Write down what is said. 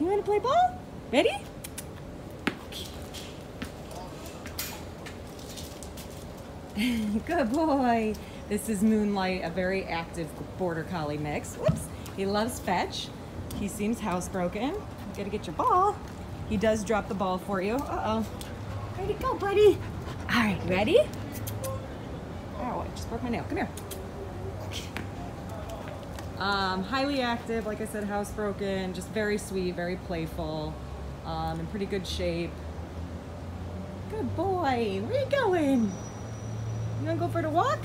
You want to play ball? Ready? Good boy. This is Moonlight, a very active border collie mix. Whoops. He loves fetch. He seems housebroken. You gotta get your ball. He does drop the ball for you. Uh-oh. Ready to go, buddy. All right, ready? Oh, I just broke my nail. Come here. Um, highly active, like I said, housebroken, just very sweet, very playful, um, in pretty good shape. Good boy. Where you going? You wanna go for the walk?